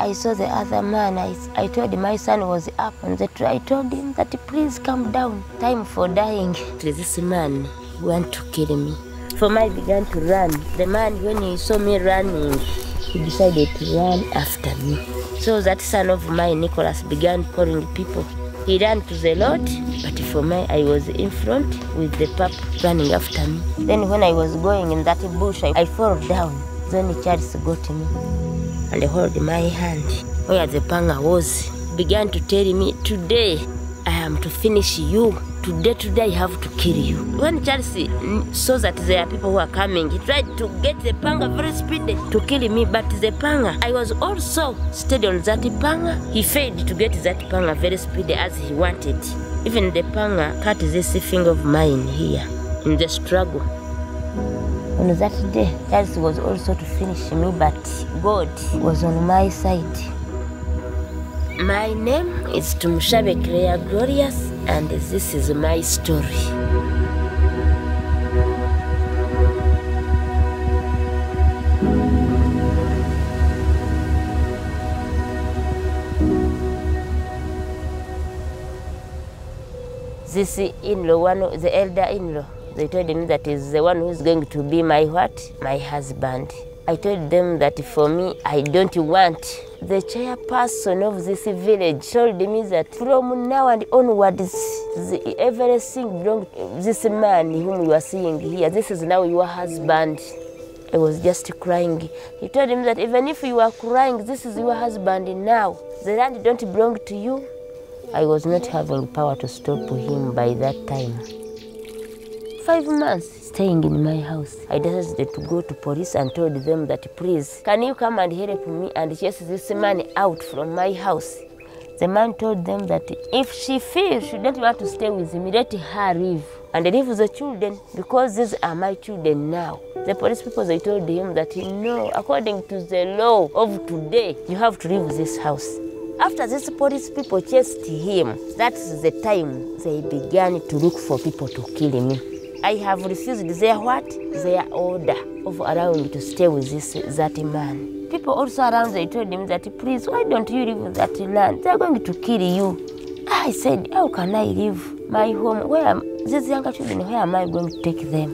I saw the other man. I, I told him my son was up on the tree. I told him that please come down. Time for dying. This man want to kill me. For I began to run. The man, when he saw me running, he decided to run after me. So that son of mine, Nicholas, began calling people. He ran to the road, but for me, I was in front with the pup running after me. Then when I was going in that bush, I, I fell down. Then Charles got me and held my hand where the panga was. Began to tell me, today I am to finish you. Today, today I have to kill you. When Charles saw that there are people who are coming, he tried to get the panga very speedy to kill me, but the panga, I was also steady on that panga. He failed to get that panga very speedy as he wanted. Even the panga cut this finger of mine here in the struggle. On that day, Charles was also to finish me, but God was on my side. My name is Tumushabe Claire Glorious, and this is my story. This in-law, one, the elder in-law, they told him that is the one who is going to be my what? My husband. I told them that for me, I don't want. The chairperson of this village told me that from now and onwards, everything belongs this man whom you are seeing here. This is now your husband. I was just crying. He told him that even if you are crying, this is your husband now. The land don't belong to you. I was not having power to stop him by that time. Five months staying in my house. I decided to go to police and told them that please, can you come and help me and chase this man out from my house? The man told them that if she feels she doesn't want to stay with me, let her leave and leave the children because these are my children now. The police people they told him that no, according to the law of today, you have to leave this house. After these police people chased him, that's the time they began to look for people to kill me. I have refused their what? Their order of allowing me to stay with this that man. People also around they told him that please, why don't you leave that land? They're going to kill you. I said, how can I leave my home? Where am these younger children? Where am I going to take them?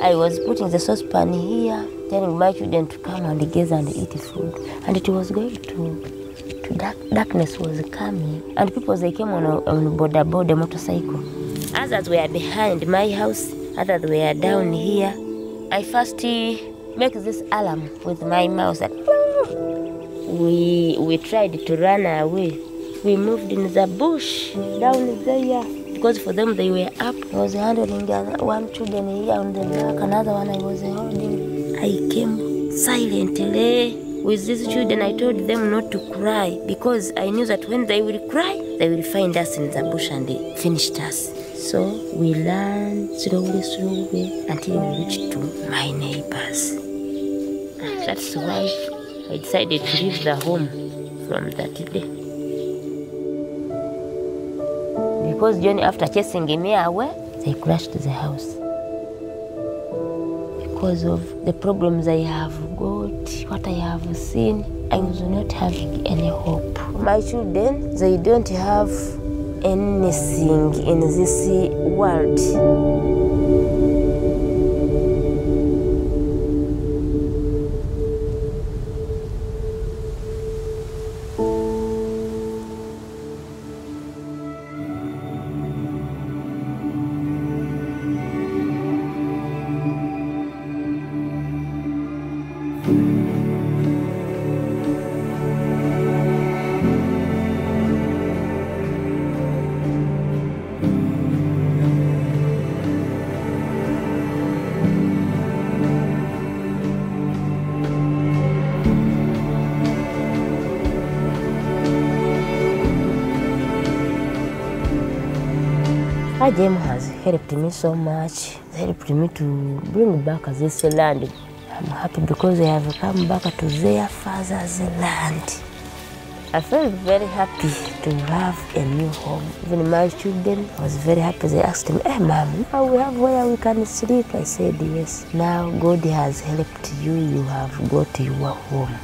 I was putting the saucepan here, telling my children to come and gaze and eat food. And it was going to, to dark, darkness was coming. And people, they came on a, on boda boda motorcycle. Others were behind my house, others were down here. I first eh, make this alarm with my mouse. That we, we tried to run away. We moved in the bush down there because for them they were up. I was handling one children here on the back, another one I was holding. I came silently with these children. I told them not to cry because I knew that when they will cry, they will find us in the bush and they finished us. So we ran slowly, slowly until we reached to my neighbors. That's why I decided to leave the home from that day. Because John, after chasing me away, they crashed the house. Because of the problems I have got, what I have seen, I was not having any hope. My children, they don't have anything in this world. Ajem has helped me so much, helped me to bring back this land. I'm happy because I have come back to their father's land. I felt very happy to have a new home. Even my children, was very happy. They asked me, hey, mom, now we have where we can sleep. I said, yes. Now God has helped you. You have got your home.